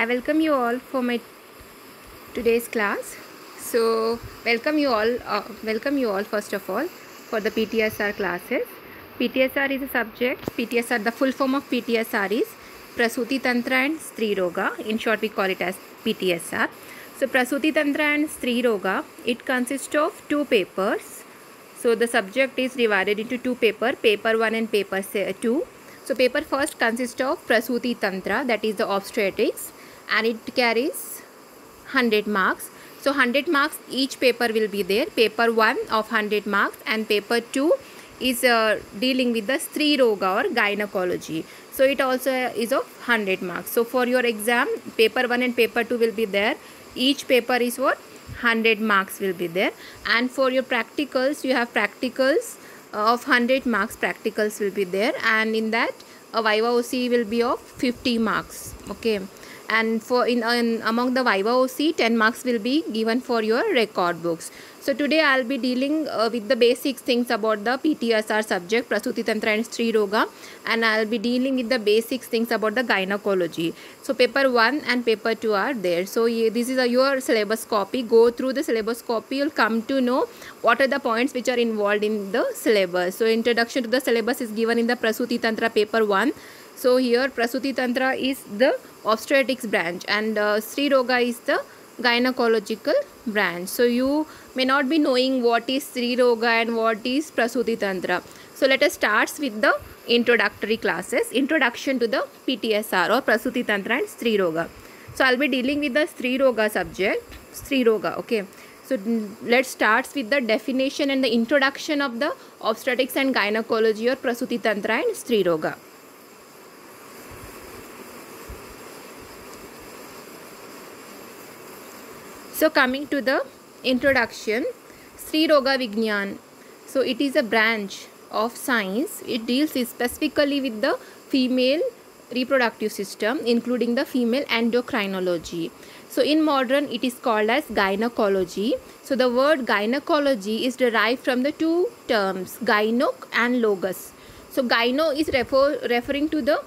I welcome you all for my today's class. So welcome you all. Uh, welcome you all first of all for the PTSR classes. PTSR is a subject. PTSR, the full form of PTSR is Prasuti Tantra and Stri Roga. In short, we call it as PTSR. So Prasuti Tantra and Stri Roga, it consists of two papers. So the subject is divided into two paper, paper 1 and paper 2. So paper first consists of Prasuti Tantra that is the obstetrics and it carries 100 marks. So 100 marks each paper will be there. Paper 1 of 100 marks and paper 2 is uh, dealing with the Stri Roga or gynecology. So it also is of 100 marks. So for your exam paper 1 and paper 2 will be there. Each paper is what 100 marks will be there and for your practicals you have practicals of 100 marks practicals will be there and in that a viva voce will be of 50 marks okay and for in, in among the viva voce 10 marks will be given for your record books. So today i'll be dealing uh, with the basic things about the ptsr subject prasuti tantra and stri roga. And i'll be dealing with the basic things about the gynecology. So paper 1 and paper 2 are there. So this is a, your syllabus copy. Go through the syllabus copy. You'll come to know what are the points which are involved in the syllabus. So introduction to the syllabus is given in the prasuti tantra paper 1 so here prasuti tantra is the obstetrics branch and uh, sri roga is the gynecological branch. So you may not be knowing what is sri roga and what is prasuti tantra. So let us start with the introductory classes introduction to the ptsr or prasuti tantra and sri roga. So i'll be dealing with the sri roga subject sri roga okay? So let's start with the definition and the introduction of the obstetrics and gynecology or prasuti tantra and sri roga So coming to the introduction, Sri Roga Vignan. So it is a branch of science. It deals specifically with the female reproductive system including the female endocrinology. So in modern it is called as gynecology. So the word gynecology is derived from the two terms gynok and logos. So gyno is refer, referring to the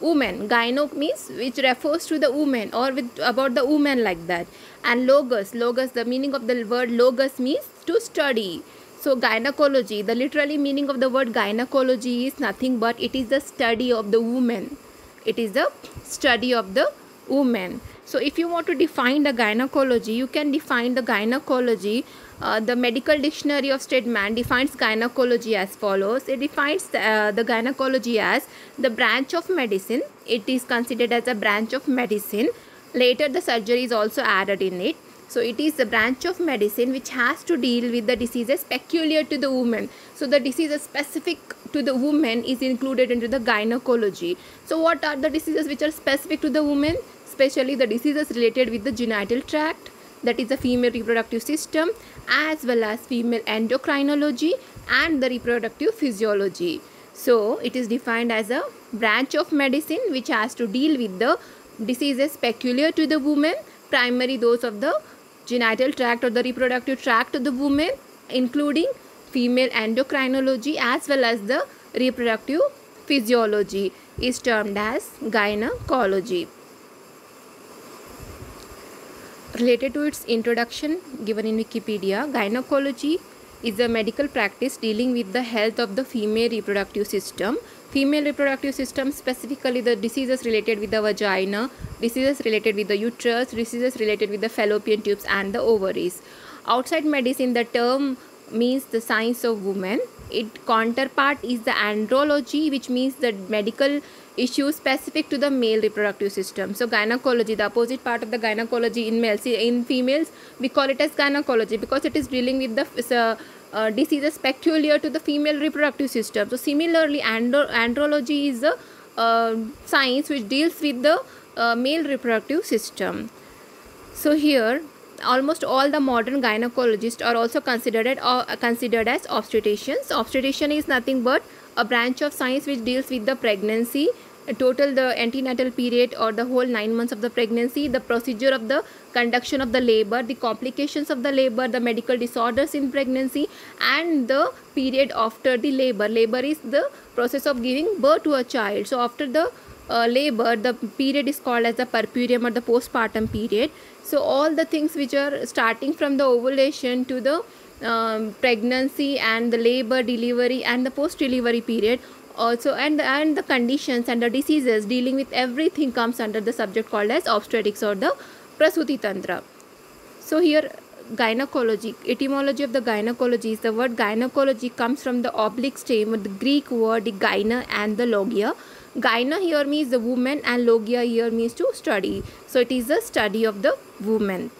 woman gyno means which refers to the woman or with about the woman like that. And logos logos the meaning of the word logos means to study. So gynecology the literally meaning of the word gynecology is nothing but it is the study of the woman it is the study of the woman so if you want to define the gynecology you can define the gynecology uh, the medical dictionary of Stedman defines gynecology as follows. It defines the, uh, the gynecology as the branch of medicine. It is considered as a branch of medicine. Later the surgery is also added in it. So it is the branch of medicine which has to deal with the diseases peculiar to the woman. So the diseases specific to the woman is included into the gynecology. So what are the diseases which are specific to the woman? Especially the diseases related with the genital tract, that is the female reproductive system as well as female endocrinology and the reproductive physiology. So it is defined as a branch of medicine which has to deal with the diseases peculiar to the woman, primary those of the genital tract or the reproductive tract of the woman including female endocrinology as well as the reproductive physiology is termed as gynecology. Related to its introduction given in Wikipedia, gynecology is a medical practice dealing with the health of the female reproductive system. Female reproductive system specifically the diseases related with the vagina, diseases related with the uterus, diseases related with the fallopian tubes and the ovaries. Outside medicine the term means the science of woman. It counterpart is the andrology which means the medical issues specific to the male reproductive system. So gynecology, the opposite part of the gynecology in males, in females we call it as gynecology because it is dealing with the uh, uh, diseases peculiar to the female reproductive system. So similarly andro andrology is a uh, science which deals with the uh, male reproductive system. So here almost all the modern gynecologists are also considered, uh, considered as obstetricians. Obstetrician is nothing but a branch of science which deals with the pregnancy total the antenatal period or the whole nine months of the pregnancy the procedure of the conduction of the labor the complications of the labor the medical disorders in pregnancy and the period after the labor labor is the process of giving birth to a child so after the uh, labor the period is called as the puerperium or the postpartum period. So all the things which are starting from the ovulation to the um, pregnancy and the labor delivery and the post delivery period also and and the conditions and the diseases dealing with everything comes under the subject called as obstetrics or the prasuti tantra. So here gynecology etymology of the gynecology is the word gynecology comes from the oblique stem with the greek word gyna and the logia gyna here means the woman and logia here means to study. So it is the study of the woman.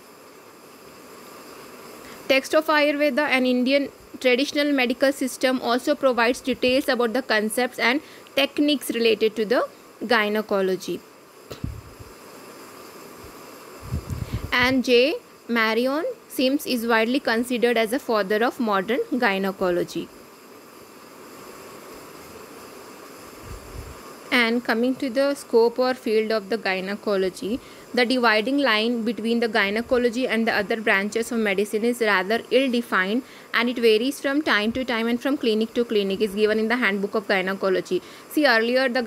Text of ayurveda an indian traditional medical system also provides details about the concepts and techniques related to the gynecology. And j. Marion Sims is widely considered as a father of modern gynecology. And coming to the scope or field of the gynecology, the dividing line between the gynecology and the other branches of medicine is rather ill defined and it varies from time to time and from clinic to clinic is given in the handbook of gynecology. See earlier the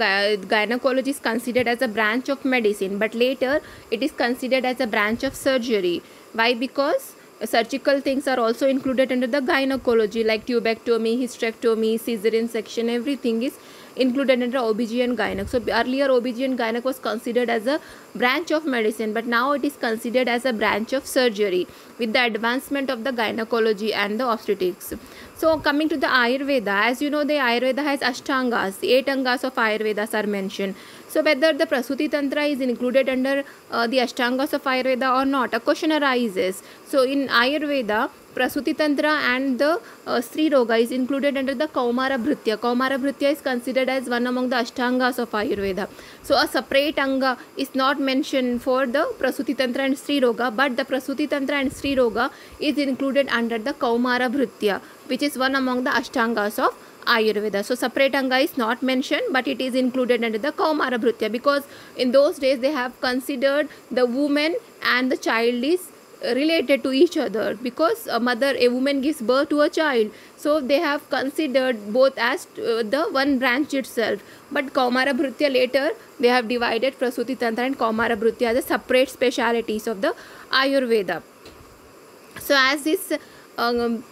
gynecology is considered as a branch of medicine but later it is considered as a branch of surgery. Why? Because surgical things are also included under the gynecology like tubectomy hysterectomy cesarean section everything is included under OBG and gynec. So earlier OBG and gynec was considered as a branch of medicine but now it is considered as a branch of surgery with the advancement of the gynecology and the obstetrics. So coming to the Ayurveda, as you know the Ayurveda has Ashtangas, eight Angas of Ayurvedas are mentioned. So whether the Prasuti Tantra is included under uh, the Ashtangas of Ayurveda or not, a question arises. So in Ayurveda, Prasuti Tantra and the uh, Sri Roga is included under the Kaumara Bhritya. Kaumara Bhritya is considered as one among the Ashtangas of Ayurveda. So a separate Anga is not mentioned for the Prasuti Tantra and Sri Roga, but the Prasuti Tantra and Sri Roga is included under the Kaumara Bhritya, which is one among the Ashtangas of Ayurveda. So separate anga is not mentioned but it is included under the Kaumara Bhritya because in those days they have considered the woman and the child is related to each other because a mother a woman gives birth to a child. So they have considered both as uh, the one branch itself. But kaumara bhritya later they have divided prasuti tantra and kaumara bhritya as separate specialities of the ayurveda. So as this um,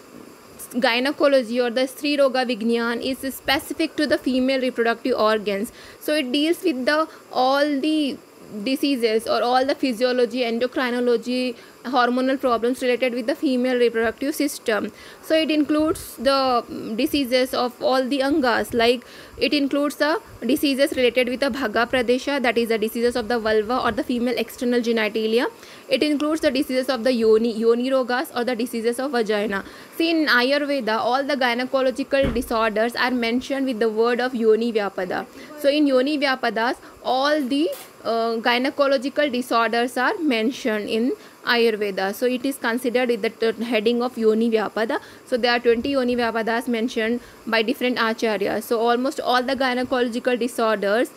gynecology or the Sri Roga Vignan is specific to the female reproductive organs. So it deals with the all the diseases or all the physiology, endocrinology, hormonal problems related with the female reproductive system. So it includes the diseases of all the angas. Like it includes the diseases related with the bhaga pradesha that is the diseases of the vulva or the female external genitalia. It includes the diseases of the yoni yoni rogas or the diseases of vagina. See in ayurveda all the gynecological disorders are mentioned with the word of yoni vyapada. So in yoni vyapadas all the Uh, gynecological disorders are mentioned in Ayurveda. So it is considered in the heading of Yoni Vyapada. So there are 20 Yoni Vyapadas mentioned by different acharyas. So almost all the gynecological disorders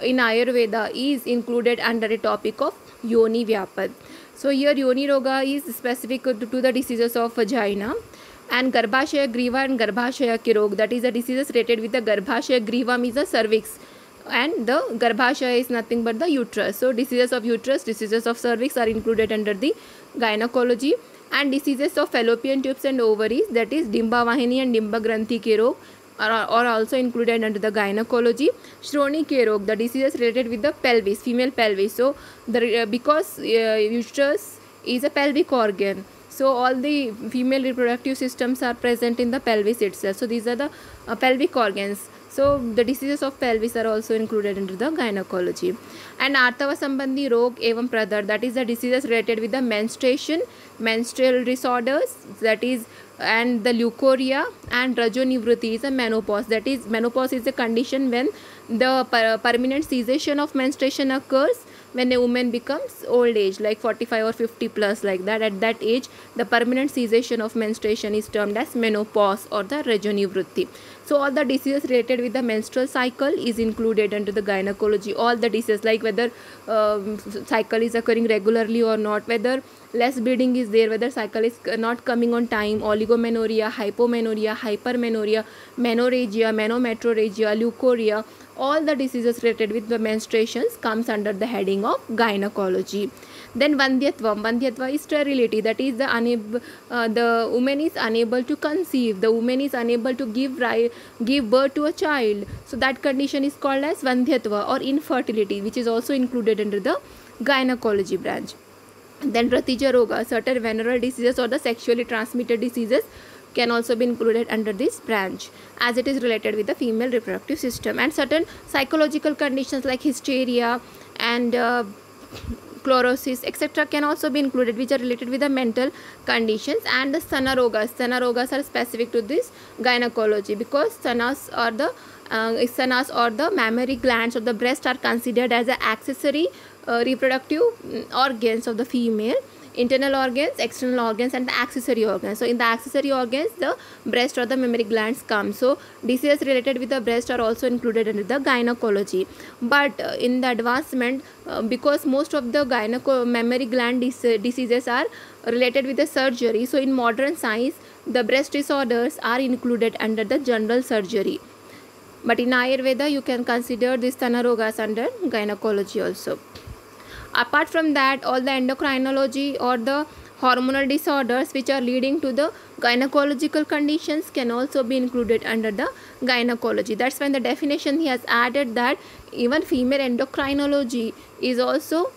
in Ayurveda is included under a topic of Yoni Vyapad. So here Yoni Roga is specific to, the diseases of vagina and Garbhashaya Griva and Garbhashaya Kirog that is the diseases related with the Garbhashaya Griva means the cervix and the garbhashaya is nothing but the uterus. So diseases of uterus diseases of cervix are included under the gynecology. And diseases of fallopian tubes and ovaries that is dimbavahini and dimbagranthi kerog are, are also included under the gynecology. Shroni kerog the diseases related with the pelvis female pelvis. So the uh, because uh, uterus is a pelvic organ so all the female reproductive systems are present in the pelvis itself. So these are the uh, pelvic organs so the diseases of pelvis are also included into the gynecology. And Artava Sambandhi Rog Evam Pradar that is the diseases related with the menstruation, menstrual disorders that is and the leukorrhea and rajonivruti is a menopause. That is menopause is a condition when the per permanent cessation of menstruation occurs when a woman becomes old age like 45 or 50 plus like that. At that age the permanent cessation of menstruation is termed as menopause or the rajonivruti so all the diseases related with the menstrual cycle is included under the gynecology. All the diseases like whether um, cycle is occurring regularly or not whether less bleeding is there whether cycle is not coming on time oligomenorrhea hypomenorrhea hypermenorrhea menorrhagia menometrorrhagia leukorrhea all the diseases related with the menstruations comes under the heading of gynecology then Vandyatvam. Vandyatva is sterility. That is the unable, uh, the woman is unable to conceive. The woman is unable to give ri- give birth to a child. So that condition is called as Vandyatva or infertility, which is also included under the gynecology branch. Then Ratija Roga, certain venereal diseases or the sexually transmitted diseases can also be included under this branch as it is related with the female reproductive system and certain psychological conditions like hysteria and uh, chlorosis etc can also be included which are related with the mental conditions and the stana rogas stana rogas are specific to this gynecology because stanas or the uh, stanas or the mammary glands of the breast are considered as an accessory uh, reproductive mm, organs of the female internal organs external organs and the accessory organs. So in the accessory organs the breast or the mammary glands come. So diseases related with the breast are also included under the gynecology. But uh, in the advancement uh, because most of the gyneco mammary gland dis- diseases are related with the surgery. So in modern science the breast disorders are included under the general surgery. But in ayurveda you can consider this rogas under gynecology also apart from that all the endocrinology or the hormonal disorders which are leading to the gynecological conditions can also be included under the gynecology. That's when the definition he has added that even female endocrinology is also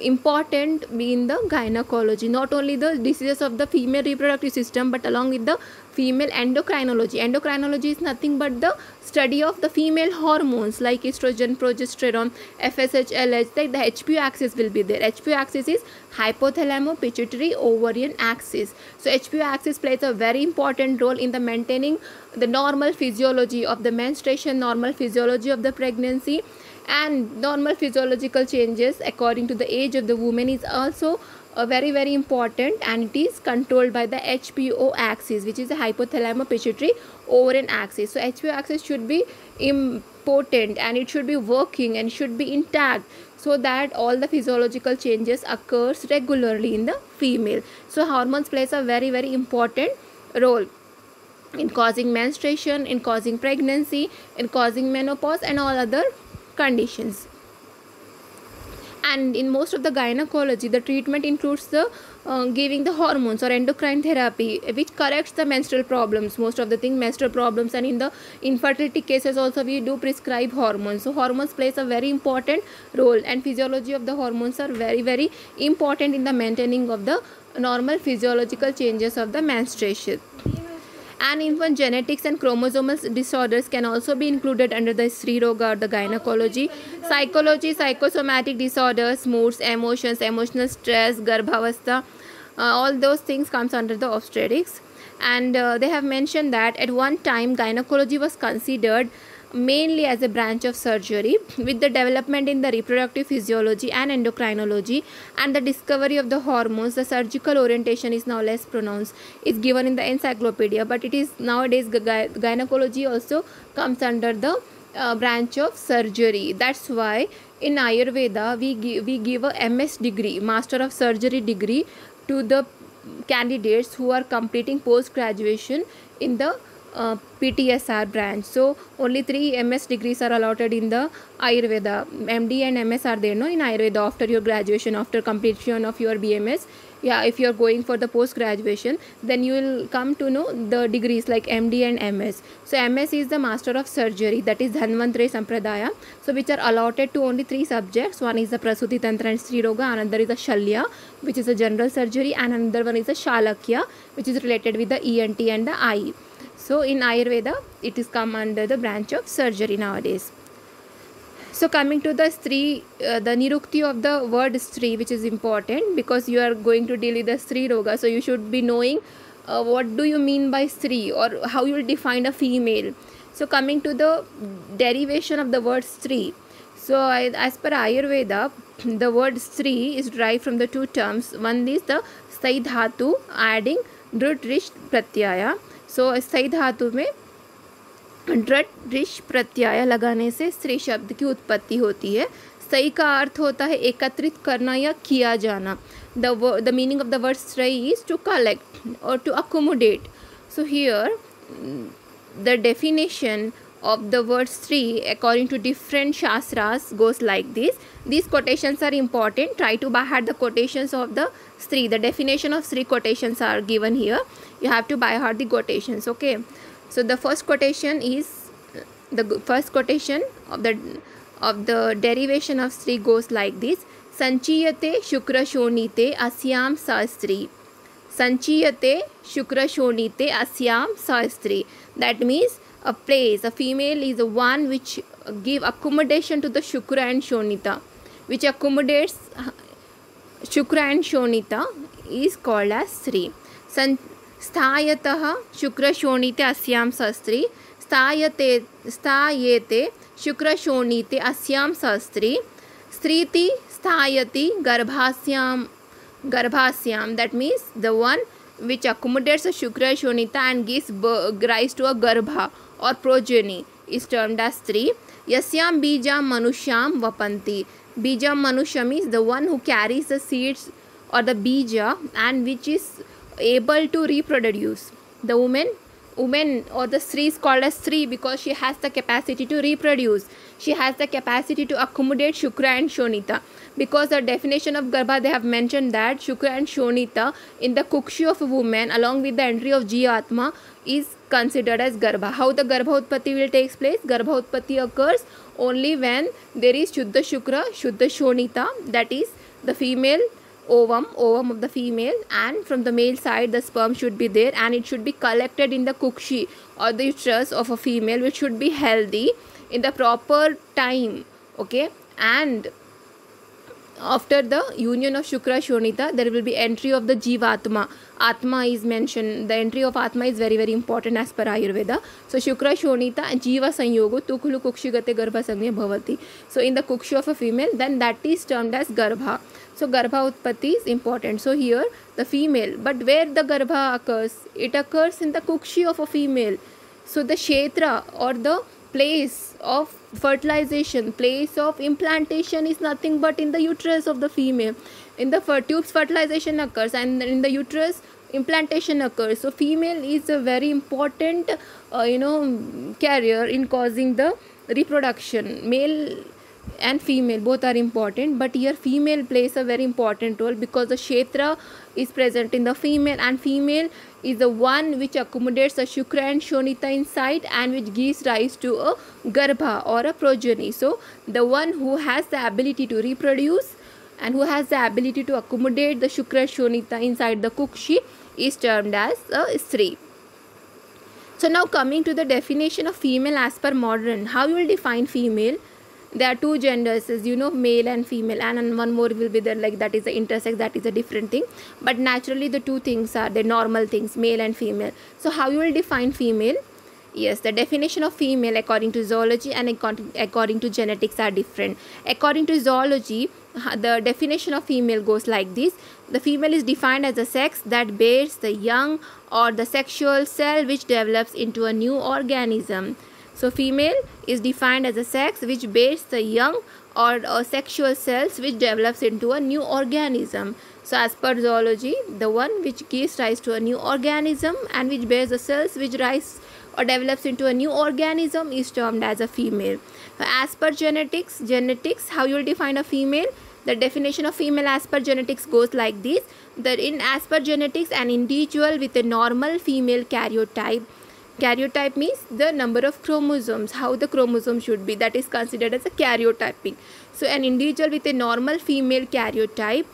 important in the gynecology. Not only the diseases of the female reproductive system but along with the female endocrinology. Endocrinology is nothing but the study of the female hormones like estrogen progesterone fsh lh like the hpo axis will be there. Hpo axis is hypothalamo pituitary ovarian axis. So hpo axis plays a very important role in the maintaining the normal physiology of the menstruation normal physiology of the pregnancy and normal physiological changes according to the age of the woman is also uh, very very important and it is controlled by the HPO axis which is the hypothalamo pituitary ovarian axis. So HPO axis should be important and it should be working and should be intact so that all the physiological changes occurs regularly in the female. So hormones plays a very very important role in causing menstruation in causing pregnancy in causing menopause and all other conditions and in most of the gynecology the treatment includes the uh, giving the hormones or endocrine therapy which corrects the menstrual problems most of the thing menstrual problems. And in the infertility cases also we do prescribe hormones. So hormones plays a very important role and physiology of the hormones are very very important in the maintaining of the normal physiological changes of the menstruation and infant genetics and chromosomal disorders can also be included under the Sri Roga or the gynecology. Psychology, psychosomatic disorders, moods, emotions, emotional stress, garbhavastha, uh, all those things comes under the obstetrics. And uh, they have mentioned that at one time gynecology was considered mainly as a branch of surgery with the development in the reproductive physiology and endocrinology and the discovery of the hormones the surgical orientation is now less pronounced. It's given in the encyclopedia but it is nowadays gy- gynecology also comes under the uh, branch of surgery. That's why in ayurveda we give, we give a ms degree master of surgery degree to the candidates who are completing post graduation in the uh, PTSR branch. So only three MS degrees are allotted in the Ayurveda. MD and MS are there no in Ayurveda after your graduation, after completion of your BMS. Yeah, if you are going for the post graduation, then you will come to know the degrees like MD and MS. So MS is the Master of Surgery, that is Dhanvantri Sampradaya. So which are allotted to only three subjects. One is the Prasuti Tantra and Sri Roga, another is the Shalya, which is a general surgery, and another one is the Shalakya, which is related with the ENT and the eye. So in Ayurveda, it is come under the branch of surgery nowadays. So coming to the Stri, uh, the Nirukti of the word Stri, which is important because you are going to deal with the Stri Roga. So you should be knowing uh, what do you mean by Stri or how you will define a female. So coming to the derivation of the word Stri. So I, as per Ayurveda, the word Stri is derived from the two terms. One is the Stai Dhatu adding Drut Rish Pratyaya. So स्थायी धातु में ड्रट ऋष प्रत्यय लगाने से स्त्री शब्द की उत्पत्ति होती है। सही का अर्थ होता है एकत्रित करना या किया जाना। The the meaning of the word stri is to collect और to accommodate so here the definition of the word Sri according to different Shastras goes like this. These quotations are important. Try to buy heart the quotations of the Sri. The definition of Sri quotations are given here. You have to buy heart the quotations. Okay. So the first quotation is the first quotation of the of the derivation of Sri goes like this. Sanchiyate Shukra Shonite Asyam Sastri. Sanchiyate Shukra Shonite Asyam Sastri that means a place a female is the one which give accommodation to the shukra and shonita which accommodates shukra and shonita is called as sri स्थायतः शुक्रशोणिते अस्यां सहस्त्री स्थायते स्थायेते शुक्रशोणिते अस्यां सहस्त्री स्त्रीति स्थायति गर्भास्यां गर्भास्यां that means the one which accommodates Shukra Shonita and gives rise to a Garbha or progeny is termed as Stri. Yasyam Bijam Manusham Vapanti. Bijam Manusham is the one who carries the seeds or the Bija and which is able to reproduce. The woman woman or the Sri is called as Sri because she has the capacity to reproduce. She has the capacity to accommodate Shukra and Shonita. Because the definition of Garbha, they have mentioned that Shukra and Shonita in the Kukshi of a woman along with the entry of Jivatma is considered as Garbha. How the Garbha Utpatti will take place? Garbha Utpatti occurs only when there is Shuddha Shukra, Shuddha Shonita that is the female ovum ovum of the female and from the male side the sperm should be there and it should be collected in the kukshi or the uterus of a female which should be healthy in the proper time okay? And after the union of shukra shonita there will be entry of the jivatma atma is mentioned the entry of atma is very very important as per ayurveda so shukra shonita and jiva sanyogo tukulu kukshigate garbha sangye bhavati so in the kukshi of a female then that is termed as garbha so garbha utpatti is important so here the female but where the garbha occurs it occurs in the kukshi of a female so the kshetra or the place of fertilization. Place of implantation is nothing but in the uterus of the female. In the tubes fertilization occurs and in the uterus implantation occurs. So female is a very important uh, you know carrier in causing the reproduction. Male and female both are important but here female plays a very important role because the kshetra is present in the female and female is the one which accommodates the shukra and shonita inside and which gives rise to a garbha or a progeny. So the one who has the ability to reproduce and who has the ability to accommodate the shukra shonita inside the kukshi is termed as a stri so now coming to the definition of female as per modern how you will define female there are two genders as you know male and female and, and one more will be there like that is the intersex that is a different thing. But naturally the two things are the normal things male and female. So how you will define female? Yes the definition of female according to zoology and according to genetics are different. According to zoology the definition of female goes like this. The female is defined as a sex that bears the young or the sexual cell which develops into a new organism so female is defined as a sex which bears the young or, or sexual cells which develops into a new organism. So as per zoology, the one which gives rise to a new organism and which bears the cells which rise or develops into a new organism is termed as a female. As per genetics, genetics, how you will define a female? The definition of female as per genetics goes like this. That in as per genetics, an individual with a normal female karyotype Karyotype means the number of chromosomes, how the chromosome should be. That is considered as a karyotyping. So an individual with a normal female karyotype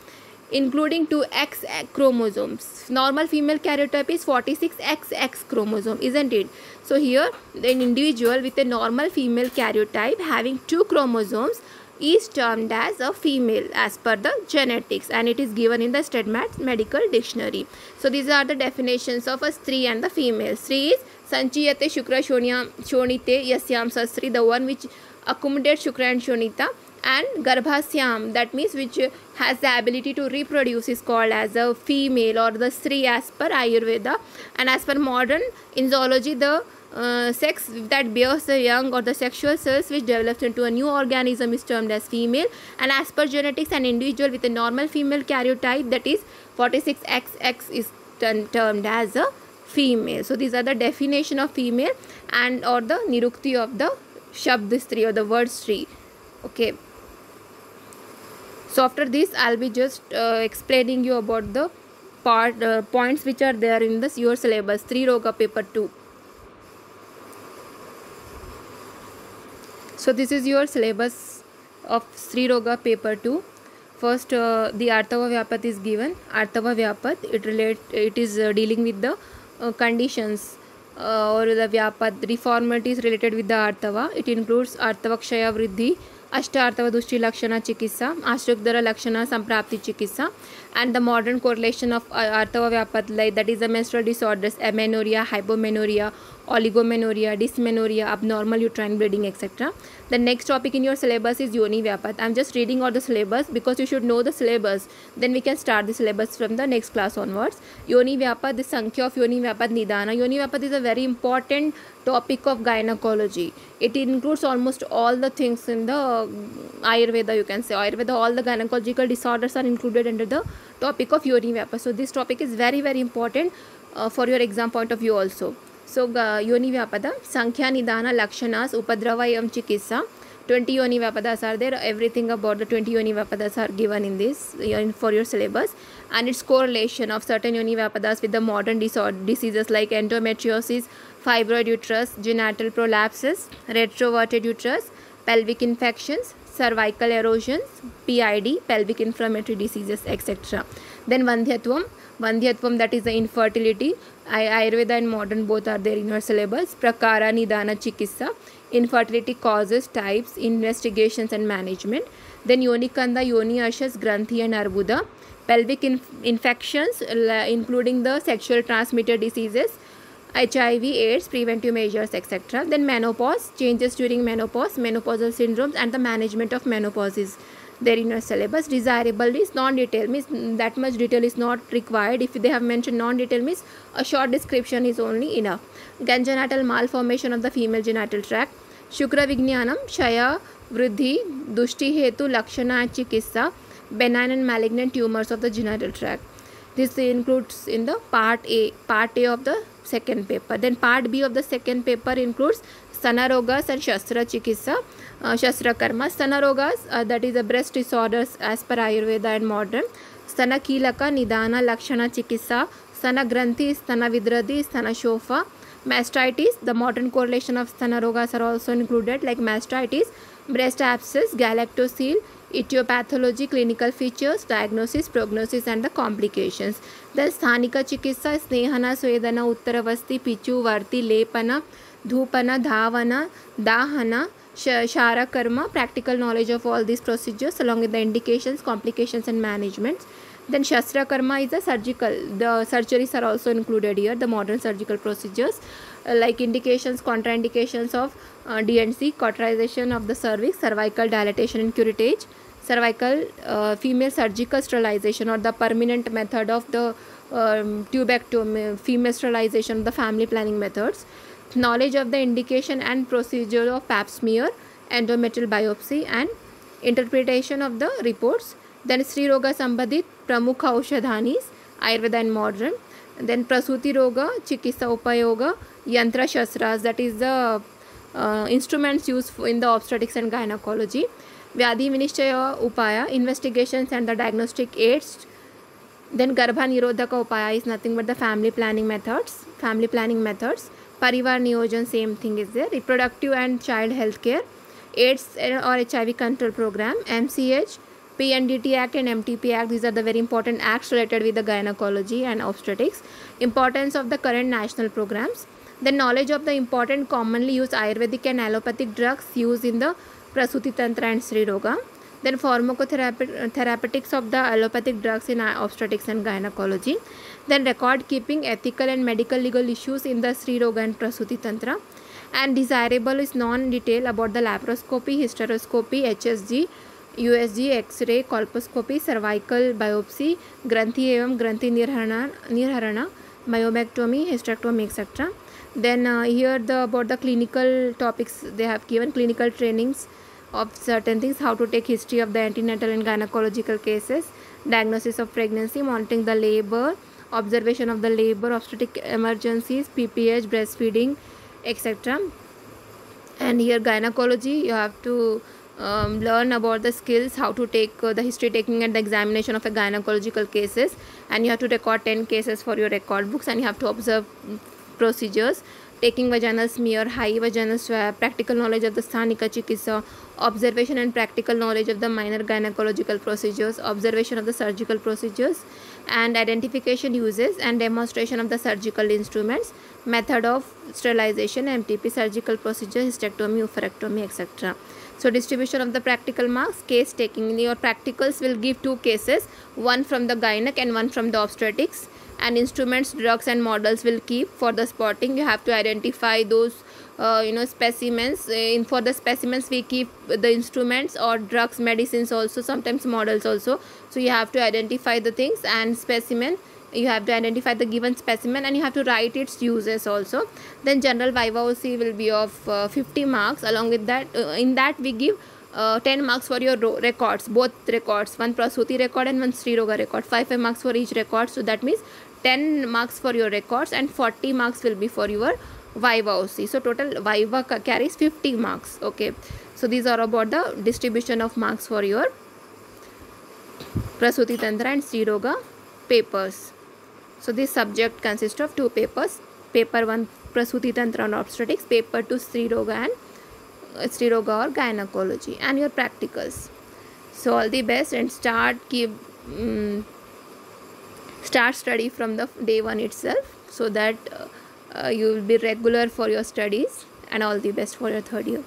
including two X chromosomes. Normal female karyotype is 46XX chromosome, isn't it? So here, an individual with a normal female karyotype having two chromosomes is termed as a female as per the genetics and it is given in the Stedman medical dictionary. So these are the definitions of a Stri and the female. Stri is Sanchiyate Shukra Shonya Shonite Yasyam Sastri, the one which accommodates Shukra and Shonita and Garbhasyam that means which has the ability to reproduce is called as a female or the Sri as per Ayurveda. And as per modern in zoology the uh, sex that bears the young or the sexual cells which develops into a new organism is termed as female. And as per genetics an individual with a normal female karyotype that is 46xx is termed as a female. So these are the definition of female and or the nirukti of the shabdistri or the word stri. Okay. So after this i'll be just uh, explaining you about the part uh, points which are there in this your syllabus. 3 roga paper 2 so this is your syllabus of Sri Roga paper 2 first uh, the Artava Vyapat is given. Artava Vyapat it relate it is uh, dealing with the conditions uh, or the Vyapat deformities related with the Artava it includes Artava Kshaya Vriddhi अष्टार्थव दुष्टि लक्षण चिकित्सा आश्रुक्धर लक्षण संप्राप्ति चिकित्सा and the modern correlation of uh, arthava vyapat like that is the menstrual disorders amenorrhea hypomenorrhea oligomenorrhea dysmenorrhea abnormal uterine bleeding etc the next topic in your syllabus is yoni vyapat. I'm just reading all the syllabus because you should know the syllabus. Then we can start the syllabus from the next class onwards. Yoni vyapat the sankhya of yoni vyapat nidana. Yoni vyapat is a very important topic of gynecology. It includes almost all the things in the ayurveda you can say. Ayurveda all the gynecological disorders are included under the topic of yoni vyapa so this topic is very very important uh, for your exam point of view also. So uh, yoni vyapada sankhya nidana lakshanas upadrava evam chikitsa 20 yoni vyapadas are there everything about the 20 yoni vyapadas are given in this in, for your syllabus. And its correlation of certain yoni vyapadas with the modern disorder, diseases like endometriosis fibroid uterus genital prolapses retroverted uterus pelvic infections cervical erosions, PID, pelvic inflammatory diseases, etc. Then Vandhyatvam, Vandhyatvam that is the infertility. Ayurveda and modern both are there in your syllabus. Prakara, Nidana, Chikitsa, infertility causes, types, investigations and management. Then Yonikanda, Yoni Ashas, Granthi and Arbuda. Pelvic inf infections including the sexual transmitted diseases HIV, AIDS, preventive measures, etc. Then menopause, changes during menopause, menopausal syndromes and the management of menopause is there in your syllabus. Desirable is non-detail means that much detail is not required. If they have mentioned non-detail means a short description is only enough. Congenital malformation of the female genital tract. Shukra Vijnanam, Shaya, Vriddhi, Dushti Hetu, Lakshana and Chikitsa, benign and malignant tumors of the genital tract. This includes in the part A, part A of the second paper. Then part B of the second paper includes Stanarogas and Shastra Chikitsa, uh, Shastra Karma. Stanarogas, uh, that is the breast disorders as per Ayurveda and modern. Stana Kilaka, Nidana, Lakshana Chikitsa. Stana Granthi, Stana Vidradi, Stana Shofa. Mastitis, the modern correlation of Stanarogas are also included like mastitis, breast abscess, galactocele, etiology, clinical features, diagnosis, prognosis and the complications. Then Sthanika Chikitsa, Snehana, Swedana, Uttaravasti, Pichu, Varti, Lepana, Dhupana, Dhavana, Dahana, Kshara Karma, practical knowledge of all these procedures along with the indications, complications and management. Then Shastra Karma is a surgical. The surgeries are also included here, the modern surgical procedures uh, like indications, contraindications of uh, DNC, cauterization of the cervix, cervical dilatation and curettage, cervical female surgical sterilisation और the permanent method of the tubectomy female sterilisation the family planning methods knowledge of the indication and procedure of Pap smear endometrial biopsy and interpretation of the reports then स्त्री रोग संबंधित प्रमुख औषधानीस Ayurveda and modern then प्रसूति रोग चिकित्सा उपयोग यंत्र शस्त्र that is the instruments used in the obstetrics and gynaecology Vyadhi Vinishchaya Upaya, investigations and the diagnostic aids. Then Garbha Nirodhaka Upaya is nothing but the family planning methods. Family planning methods. Parivar Niyojan, same thing is there. Reproductive and child health care. AIDS or HIV control program. MCH, PNDT Act and MTP Act. These are the very important acts related with the gynecology and obstetrics. Importance of the current national programs. The knowledge of the important commonly used Ayurvedic and allopathic drugs used in the प्रसूति तंत्र and स्त्री रोग। Then pharmacotherapy therapeutics of the allopathic drugs in obstetrics and gynaecology then record keeping ethical and medical legal issues in the स्त्री रोग and प्रसूति तंत्र and desirable is non detail about the laparoscopy hysteroscopy H S G U S G X-ray colposcopy cervical biopsy ग्रंथि एवं ग्रंथि निर्हरण निर्हरण myomectomy hysterectomy et cetera then here the about the clinical topics they have given clinical trainings of certain things how to take history of the antenatal and gynecological cases diagnosis of pregnancy monitoring the labor observation of the labor obstetric emergencies pph breastfeeding etc and here gynecology you have to um, learn about the skills how to take uh, the history taking and the examination of a gynecological cases. And you have to record 10 cases for your record books and you have to observe procedures taking vaginal smear, high vaginal swab, practical knowledge of the Sthanika Chikitsa, observation and practical knowledge of the minor gynecological procedures, observation of the surgical procedures, and identification uses and demonstration of the surgical instruments, method of sterilization, MTP, surgical procedure, hysterectomy, oophorectomy, etc. So distribution of the practical marks, case taking. Your practicals will give two cases, one from the gynec and one from the obstetrics and instruments drugs and models will keep for the spotting. You have to identify those uh, you know specimens. In for the specimens we keep the instruments or drugs medicines also sometimes models also. So you have to identify the things and specimen. You have to identify the given specimen and you have to write its uses also. Then general viva will be of uh, 50 marks. Along with that uh, in that we give uh, 10 marks for your records both records one prasuti record and one Sri Roga record. 5 5 marks for each record. So that means 10 marks for your records and 40 marks will be for your Viva Voce. So total Viva carries 50 marks. Okay. So these are about the distribution of marks for your Prasuti Tantra and Sriroga papers. So this subject consists of two papers. Paper 1 Prasuti Tantra and Obstetrics. Paper 2 Sriroga and uh, or Gynecology. And your practicals. So all the best and start keep um, start study from the day one itself so that uh, uh, you will be regular for your studies and all the best for your third year